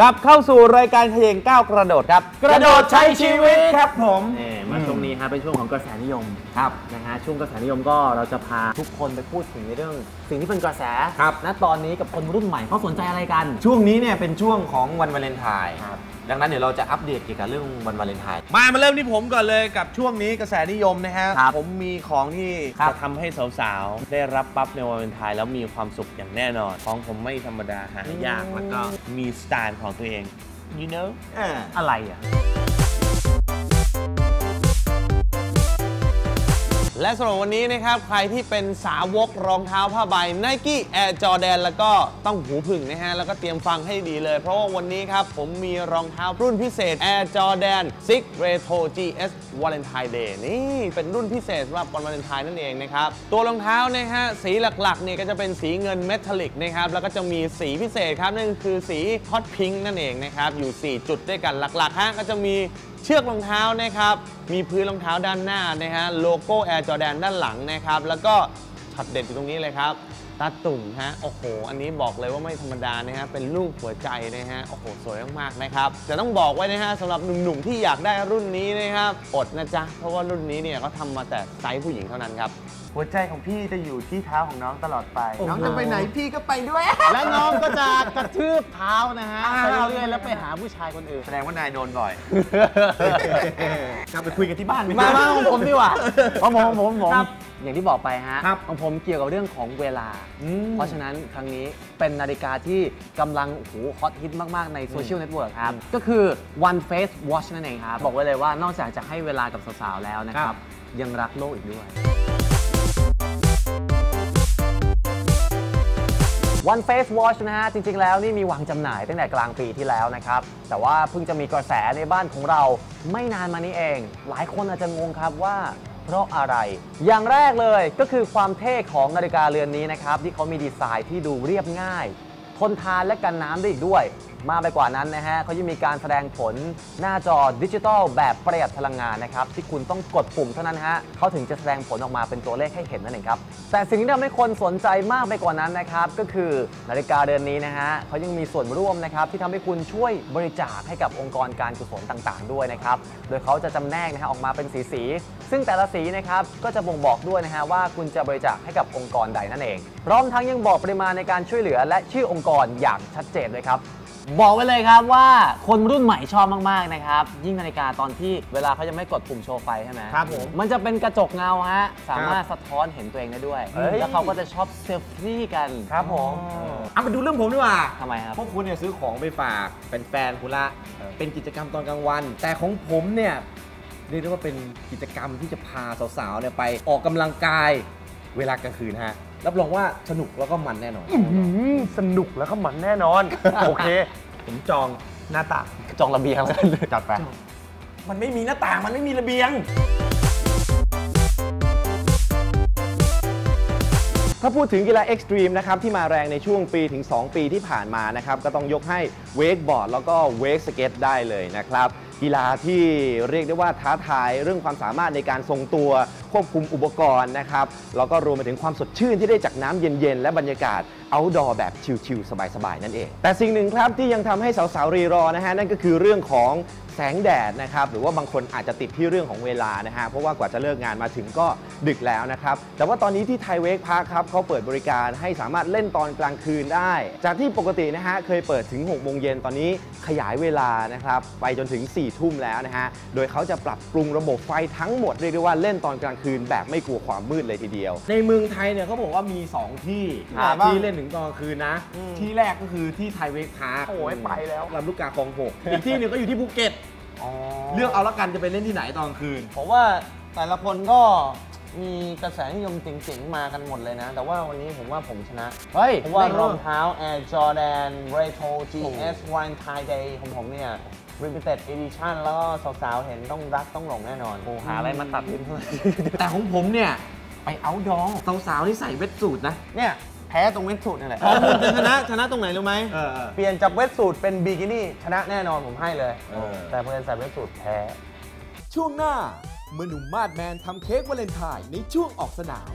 กลับเข้าสู่รายการเขย่งก้าวกระโดดครับ กระโดดใช้ชีวิตครับผมเอ่มาช่วงนี้ฮะเป็นช่วงของกระแสนิยมครับนะฮะช่วงกระแสนิยมก็เราจะพาทุกคนไปพูดถึงในเรื่อง สิ่งที่เป็นกระแสครับ ณตอนนี้กับคนรุ่นใหม่เขาสนใจอะไรกัน ช่วงนี้เนี่ยเป็นช่วงของวันวาเลนไทน์ครับ ดังนั้นเดี๋ยวเราจะอัปเดตเกี่ยวกับเรื่องวันวาเลนไทน์ มามาเริ่มที่ผมก่อนเลยกับช่วงนี้กระแสนิยมนะฮะ ครับผมมีของที่ครับ จะทำให้สาวๆ ได้รับปั๊บในวันวาเลนไทน์แล้วมีความสุขอย่างแน่นอน ของผมไม่ธรรมดาหายากแล้วก็มีสไตล์ของตัวเอง you know อะไรอะ และสำหรับวันนี้นะครับ ใครที่เป็นสาวกรองเท้าผ้าใบ Nike Air Jordan แล้วก็ต้องหูผึ่งนะฮะ แล้วก็เตรียมฟังให้ดีเลย เพราะว่าวันนี้ครับ ผมมีรองเท้ารุ่นพิเศษ Air Jordan 6 Retro GS Valentine Day นี่ เป็นรุ่นพิเศษสำหรับวันวาเลนไทน์นั่นเองนะครับ ตัวรองเท้านะฮะ สีหลักๆเนี่ยก็จะเป็นสีเงิน metallic นะครับ แล้วก็จะมีสีพิเศษครับนั่นคือสี hot pink นั่นเองนะครับ อยู่ 4 จุดด้วยกันหลักๆฮะก็จะมี เชือกรองเท้านะครับ มีพื้นรองเท้าด้านหน้านะฮะ โลโก้ Air Jordan ด้านหลังนะครับ แล้วก็ ช็อตเด็ดอยู่ตรงนี้เลยครับตาตุ่มฮะโอ้โห อันนี้บอกเลยว่าไม่ธรรมดานะฮะเป็นรูปหัวใจนะฮะโอ้โหสวยมากๆนะครับแต่ต้องบอกไว้นะฮะสำหรับหนุ่มๆที่อยากได้รุ่นนี้นะครับอดนะจ๊ะเพราะว่ารุ่นนี้เนี่ยเขาทำมาแต่ไซส์ผู้หญิงเท่านั้นครับหัวใจของพี่จะอยู่ที่เท้าของน้องตลอดไป น้องจะไปไหนพี่ก็ไปด้วย และน้องก็จะกระทืบเท้านะฮะไปเรื่อยๆแล้วไปหาผู้ชายคนอื่น แสดงว่านายโดนบ่อยกลับไปคุยกันที่บ้านไหมามาของผมดีกว่าของผมของผมของผมครับ อย่างที่บอกไปฮะ ครับของผมเกี่ยวกับเรื่องของเวลาเพราะฉะนั้นครั้งนี้เป็นนาฬิกาที่กำลังโอ้โหฮอตฮิตมาก ๆ ใน social network ครับ ก็คือ One Face Watch นั่นเองครับ บอกไว้เลยว่านอกจากจะให้เวลากับสาว ๆ แล้วนะคครัรับ บ ยังรักโลกอีกด้วย One Face Watch นะฮะ จริง ๆ แล้วนี่มีวางจำหน่ายตั้งแต่กลางปีที่แล้วนะครับ แต่ว่าเพิ่งจะมีกระแสในบ้านของเราไม่นานมานี้เอง หลายคนอาจจะงงครับว่า เพราะอะไร อย่างแรกเลยก็คือความเท่ของนาฬิกาเรือนนี้นะครับที่เขามีดีไซน์ที่ดูเรียบง่าย ทนทานและกันน้ำได้อีกด้วย มากไปกว่านั้นนะฮะเขายังมีการแสดงผลหน้าจอดิจิทัลแบบประหยัดพลังงานนะครับที่คุณต้องกดปุ่มเท่านั้นฮะเขาถึงจะแสดงผลออกมาเป็นตัวเลขให้เห็นนั่นเองครับแต่สิ่งที่ทำให้คนสนใจมากไปกว่านั้นนะครับก็คือนาฬิกาเรือนนี้นะฮะเขายังมีส่วนร่วมนะครับที่ทำให้คุณช่วยบริจาคให้กับองค์กรการกุศลต่างๆ ด้วยนะครับโดยเขาจะจำแนกนะฮะออกมาเป็นสีสีๆซึ่งแต่ละสีนะครับก็จะบ่งบอกด้วยนะฮะว่าคุณจะบริจาคให้กับองค์กรใดนั่นเองพร้อมทั้งยังบอกปริมาณในการช่วยเหลือและชื่อองค์กรอย่างชัดเจนเลยครับ บอกไว้เลยครับว่าคนรุ่นใหม่ชอบมากๆนะครับ ยิ่งนาฬิกาตอนที่เวลาเขาจะไม่กดปุ่มโชว์ไฟใช่ไหมครับผมมันจะเป็นกระจกเงาฮะสามารถสะท้อนเห็นตัวเองได้ด้วย เฮ้ย แล้วเขาก็จะชอบเซลฟี่กัน ครับผมเอามาดูเรื่องผมดีกว่าทำไมครับ พวกคุณเนี่ยซื้อของไปฝากเป็นแฟนคุณละเป็นกิจกรรมตอนกลางวัน แต่ของผมเนี่ยเรียกได้ว่าเป็นกิจกรรมที่จะพาสาวๆเนี่ยไปออกกำลังกายเวลากลางคืนฮะ รับรองว่าสนุกแล้วก็มันแน่นอน สนุกแล้วก็มันแน่นอน โอเค ผมจองหน้าต่างจองระเบียงแล้วกันจัดไป มันไม่มีหน้าต่างมันไม่มีระเบียง ถ้าพูดถึงกีฬา extreme นะครับ ที่มาแรงในช่วงปีถึง 2 ปีที่ผ่านมานะครับ ก็ต้องยกให้ wakeboard แล้วก็ wakeskate ได้เลยนะครับ กีฬาที่เรียกได้ว่าท้าทายเรื่องความสามารถในการทรงตัวควบคุมอุปกรณ์นะครับแล้วก็รวมไปถึงความสดชื่นที่ได้จากน้ำเย็นๆ และบรรยากาศเอาดอแบบชิลๆสบายๆ นั่นเอง แต่สิ่งหนึ่งครับที่ยังทำให้สาวๆรีรอนะฮะนั่นก็คือเรื่องของ สงแดดนะครับหรือว่าบางคนอาจจะติดที่เรื่องของเวลานะฮะเพราะว่ากว่าจะเลิกงานมาถึงก็ดึกแล้วนะครับแต่ว่าตอนนี้ที่ไทยเวกพาร์คครับเขาเปิดบริการให้สามารถเล่นตอนกลางคืนได้ จากที่ปกตินะฮะเคยเปิดถึง6โมงเย็นตอนนี้ขยายเวลานะครับไปจนถึง4ทุ่มแล้วนะฮะโดยเขาจะปรับปรุงระบบไฟทั้งหมดเรียกได้ว่าเล่นตอนกลางคืนแบบไม่กลัวความมืดเลยทีเดียว ในเมืองไทยเนี่ยเขาบอกว่ามี 2 ที่ครับที่เล่นถึงตอนกลางคืนนะที่แรกก็คือที่ไทยเวกพาร์คโอ้ยไปแล้ว ลำลูกกาคลองหกอีกที่หนึ่งก็อยู่ที่ภูเก็ต เลือกเอาละกันจะไปเล่นที่ไหนตอนกลางคืน ผมว่าแต่ละคนก็มีกระแสนิยมเจ๋งๆ มากันหมดเลยนะ แต่ว่าวันนี้ผมว่าผมชนะ เฮ้ยเพราะว่ารองเท้า Air Jordan Retro GS Valentine Day ของผมเนี่ย Limited Edition แล้วก็สาวๆ เห็นต้องรักต้องหลงแน่นอนโอ้หาอะไรมาตัดลิ้นแต่ของผมเนี่ย ไปเอาดองสาวๆที่ใส่เวทสูทนะ เนี่ย แพ้ตรงเวทสูตรนี่แหละของผมจะชนะชนะตรงไหนรู้ไหมเปลี่ยนจากเวทสูตรเป็นบิกินี่ชนะแน่นอนผมให้เลยเออแต่เพื่อนใส่เวทสูตรแพ้ ช่วงหน้าเมื่อหนุ่มมาดแมนทำเค้กวาเลนไทน์ในช่วงออกสนาม